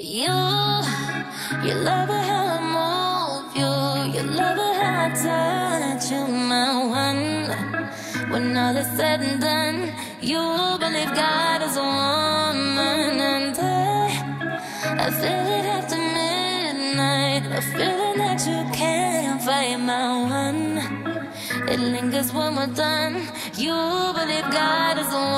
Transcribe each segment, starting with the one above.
You, you love it how I move you. You love it how I touch you, my one. When all is said and done, you believe God is a woman, and I, I feel it after midnight. A feeling that you can't fight, my one. It lingers when we're done. You believe God is a woman.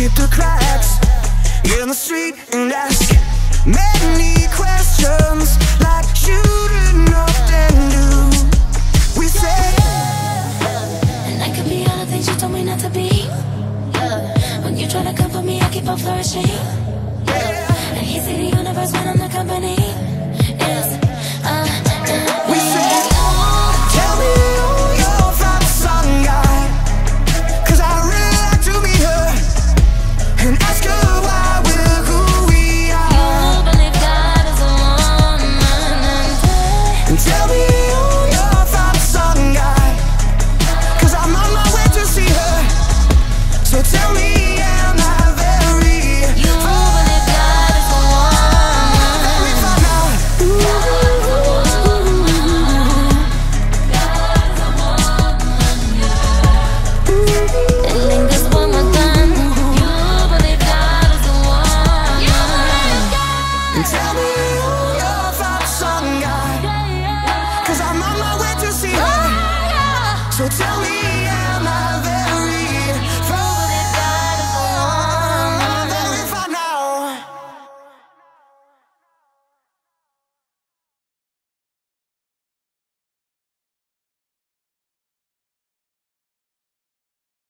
skip the cracks in the street and ask many questions like shooting up and do. We say, And I could be all the things you told me not to be. When you try to come for me, I keep on flourishing. Tell me